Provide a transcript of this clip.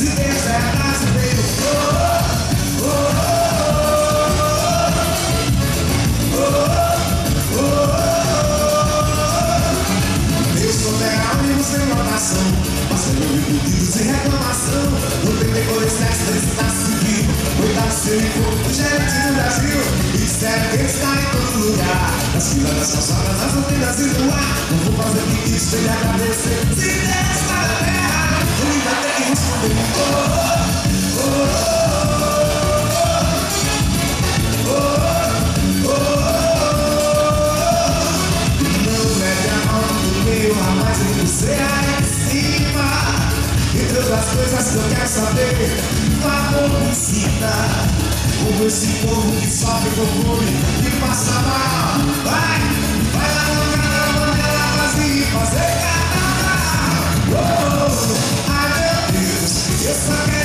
Se tem verdade, veio. Oh, oh, Eu sou legal e você é uma nação. Passando mil pedidos sem reclamação. Tem depois dessa está seguindo. Coitado seu encontro, gerente do Brasil. Isso é que está em todo lugar. Nas filas das calçadas, nas antenas e no ar. Não vou fazer que isso ele agradecer. Se Deus está mil a mais de você reais em cima Entre as coisas que eu quero saber O amor me ensina Como esse povo que sofre com fome e passa mal Vai, vai lá no canal, manda ela fazer fazer carnaval oh, Ai meu Deus, eu só quero